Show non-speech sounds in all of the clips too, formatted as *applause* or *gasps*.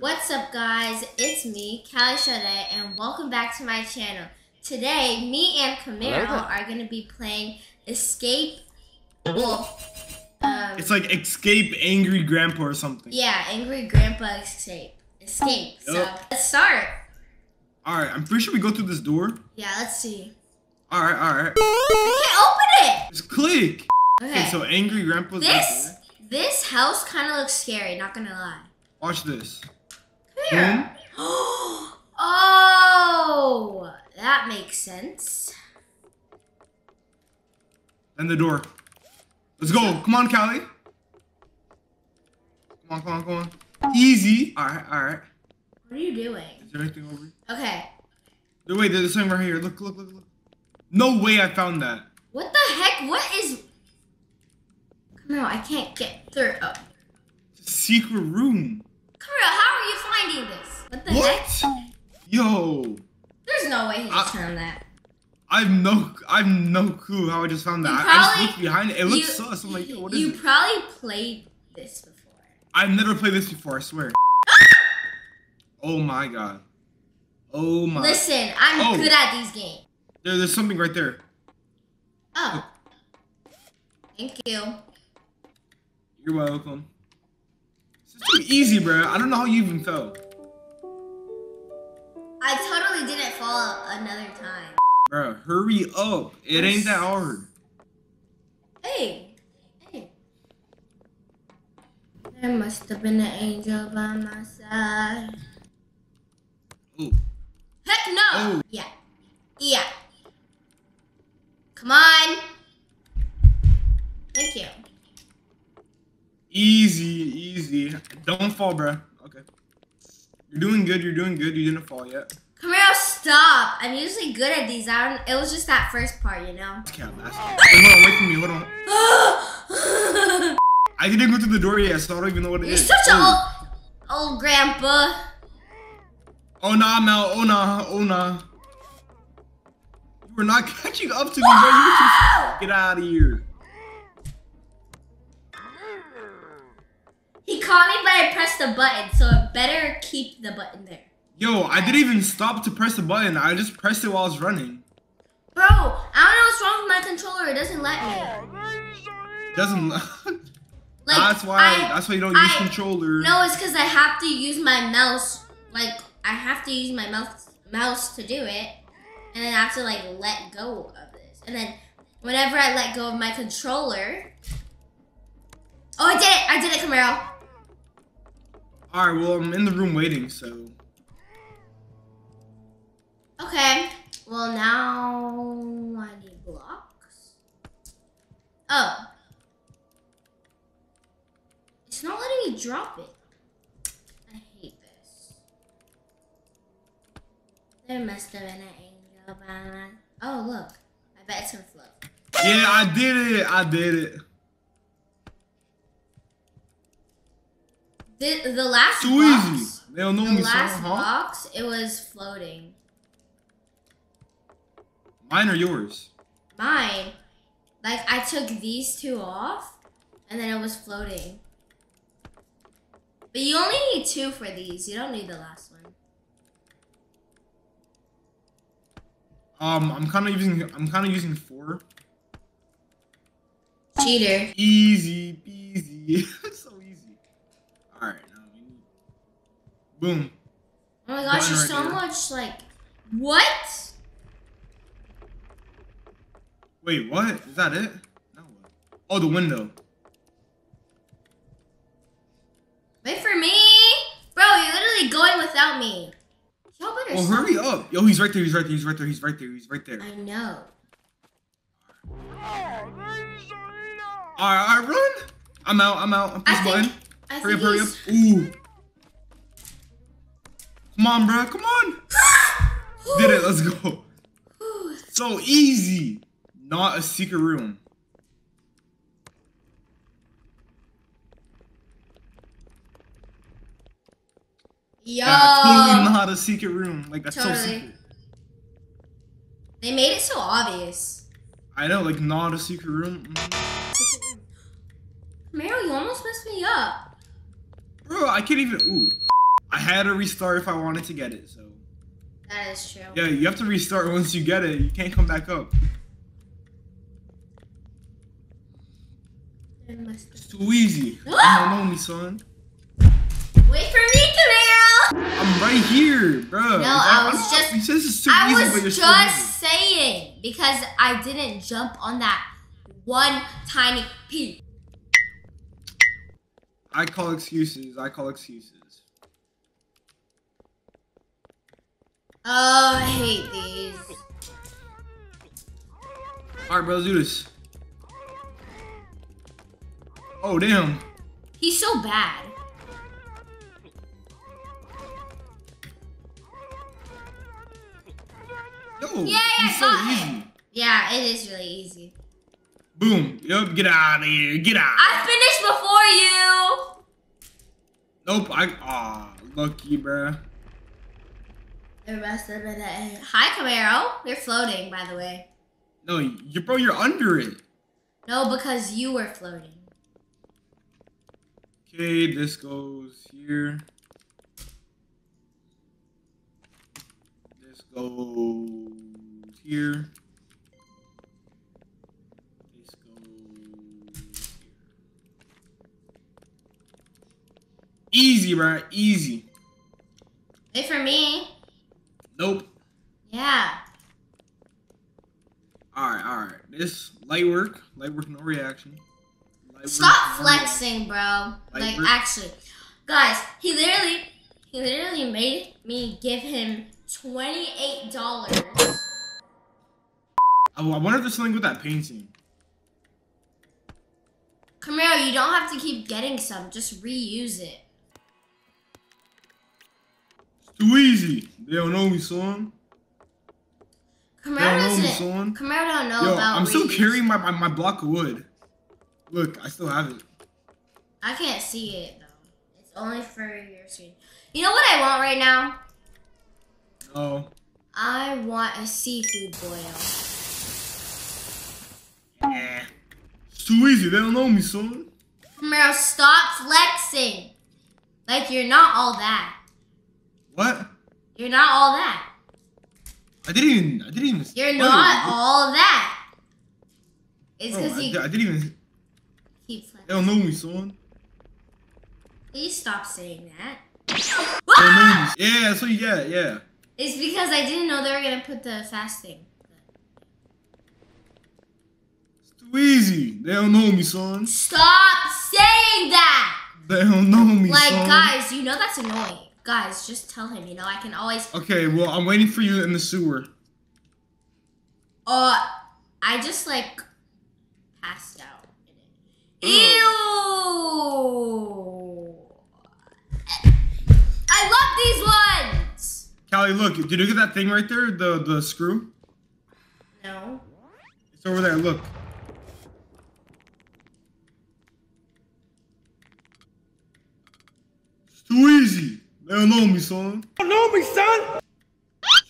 What's up guys, it's me, Cali Sade, and welcome back to my channel. Today, me and Camaro are going to be playing Escape, well, um, It's like escape angry grandpa or something. yeah, Angry Grandpa Escape. Escape, so let's start. Alright, I'm pretty sure we go through this door. Yeah, let's see. Alright, alright. I can't open it! Just click. Okay, Okay, so angry grandpa's this, this house kind of looks scary, not gonna lie. Watch this. Here. Hmm? *gasps* oh, that makes sense. And the door. Let's go. Come on, Cali. Come on, come on, come on. Easy. Alright, alright. What are you doing? Is there anything over here? Okay, Wait, there's something right here. Look, look, look, look. No way I found that. what the heck? What is? Come on, I can't get through. Oh. A secret room. Come on, how are you finding this? What the heck? Yo. There's no way he just Uh, found that. I've no I've no clue how I just found that. You I- I just probably- looked behind it. It looks you- sus. I'm like, yo, what is you it? probably played this before. I've never played this before, I swear. *gasps* oh my god. Oh my. Listen, I'm Oh. good at these games. There, there's something right there. Oh. Thank you. You're welcome. Too easy, bro. I don't know how you even fell. I totally didn't fall another time. Bro, hurry up. It ain't that hard. Hey. Hey. There must have been an angel by my side. Oh. Heck no! Oh. Yeah. Yeah. Come on. Thank you. Easy, easy. Don't fall, bro. Okay. You're doing good. You're doing good. You didn't fall yet. Come here, stop. I'm usually good at these. I don't, it was just that first part, you know? Cat last. Wait, hold on. Wait for me. Hold on. *gasps* I didn't go through the door yet, so I don't even know what it You're is. such an oh. old, old grandpa. Oh nah, Mel. Oh nah. Oh nah. You were not *laughs* catching up to me, bro. You were too far. Get out of here. Caught me, but I pressed the button, so it better keep the button there. Yo, I didn't even stop to press the button. I just pressed it while I was running. Bro, I don't know what's wrong with my controller. It doesn't let me. Doesn't. *laughs* Like, that's why. I- that's why you don't use I- controller. No, it's because I have to use my mouse. Like, I have to use my mouse mouse to do it, and then I have to like let go of this. And then whenever I let go of my controller, oh, I did it! I did it, Camaro. All right. Well, I'm in the room waiting. So. Okay. Well, now I need blocks. Oh. It's not letting me drop it. I hate this. There must have been an angel by. Oh, look. I bet it's gonna float. Yeah, I did it. I did it. The, the last Too box... easy. Don't The last huh? box, it was floating. Mine or yours? Mine, like I took these two off, and then it was floating. But you only need two for these. You don't need the last one. Um, I'm kind of using. I'm kind of using four. Cheater. Easy peasy. *laughs* so easy. All right. Now we need. Boom. Oh my gosh, Button there's right so there. much like. What? Wait, what? Is that it? No. Oh, the window. Wait for me, bro. You're literally going without me. Y'all better Oh, stop. hurry up! Yo, he's right there. He's right there. He's right there. He's right there. He's right there. I know. All right, all right, run! I'm out. I'm out. I'm think. button. I Hurry up! Hurry up! Ooh. Come on, bro. Come on. Did it. Let's go. *sighs* So easy. Not a secret room. Yo. Yeah, totally not a secret room. Like that's so secret. They made it so obvious. I know, like not a secret room. Mhm. Meryl, you almost messed me up. Bro, I can't even. Ooh. I had to restart if I wanted to get it. So That is true. yeah, you have to restart once you get it. You can't come back up. It's too easy. *gasps* You don't know me, son. Wait for me, Camaro! I'm right here, bro. No, I was just- You said this is too I easy, was just saying because I didn't jump on that one tiny piece. I call excuses. I call excuses. Oh, I hate these. All right, bro, let's do this. Oh damn. He's so bad. Yo, Yeah, he's so easy. it. Yeah, it is really easy. Boom. Yup, get out of here. Get out. I finished before you. Nope. I ah lucky, bruh. The rest of it. Eh? Hi, Camaro. You're floating, by the way. No, you bro, you're under it. No, because you were floating. Okay, this goes here. This goes here. This goes here. Easy, right? Easy. Wait for me. Nope. Yeah. Alright, alright. This light work. Light work, no reaction. Light work, Stop no flexing, bro. Like, Like, we're- actually, guys, he literally, he literally made me give him twenty-eight dollars. Oh, I wonder if there's something with that painting. Camaro, you don't have to keep getting some. Just reuse it. Too easy. They don't know me, son. They Camaro don't know me, doesn't. Camaro don't know Yo, about. I'm still reuse. carrying my, my my block of wood. Look, I still have it. I can't see it though. It's only for your screen. You know what I want right now? Oh, I want a seafood boil. yeah. It's too easy. They don't know me, son. Camaro, stop flexing. Like you're not all that. What? You're not all that. I didn't even. I didn't even. You're not all that. It's oh, because I, you di- I didn't even. keep They flexing. don't know me, son. Please stop saying that. They me. Yeah, that's what you get. Yeah. It's because I didn't know they were gonna put the fasting. It's too easy. They don't know me, son. Stop saying that! They don't know me, Like, son. guys, you know that's annoying. Guys, just tell him, you know, I can always. Okay, well, I'm waiting for you in the sewer. Uh, I just, like, passed out. Ew! I love these ones! Cali, look. Did you get that thing right there? The the screw. No. It's over there. Look. It's too easy. They don't know me, son. They don't know me, son.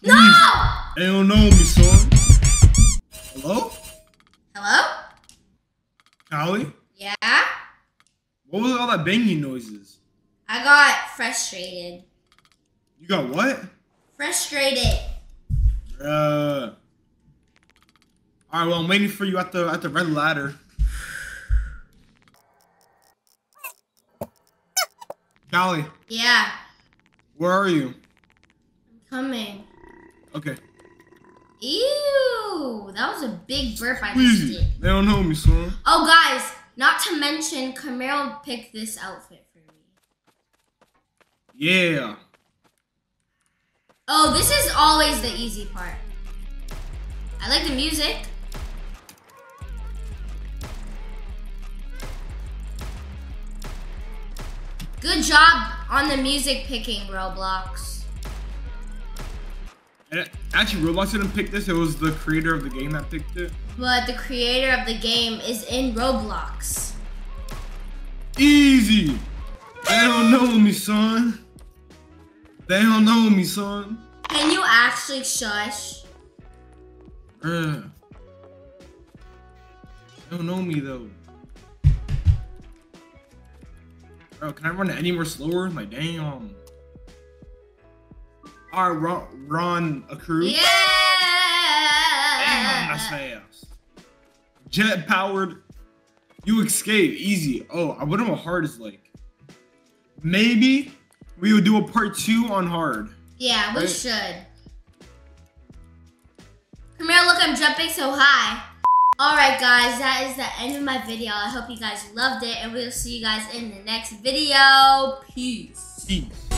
No! They don't know me, son. Hello, Hello? Cali. Yeah? What was all that banging noises? I got frustrated. You got what? Frustrated. Bruh. All right. Well, I'm waiting for you at the at the red ladder. Cali, Yeah. Where are you? I'm coming. Okay. Ew! That was a big burp I just did. They don't know me, son. Oh, guys, not to mention, Camaro picked this outfit for me. Yeah. Oh, this is always the easy part. I like the music. Good job on the music picking, Roblox. And actually, Roblox didn't pick this. It was the creator of the game that picked it. But the creator of the game is in Roblox. Easy. They don't know me, son. They don't know me, son. Can you actually shush? Bruh. They don't know me though. Bro, can I run any more slower? Like, damn. All right, run, run a cruise. Yeah. Damn, that's fast. Jet powered. You escape easy. Oh, I wonder what hard is like. Maybe we would do a part two on hard. Yeah, we Right. should. Come here, look, I'm jumping so high. Alright guys, that is the end of my video. I hope you guys loved it and we'll see you guys in the next video. Peace. Peace.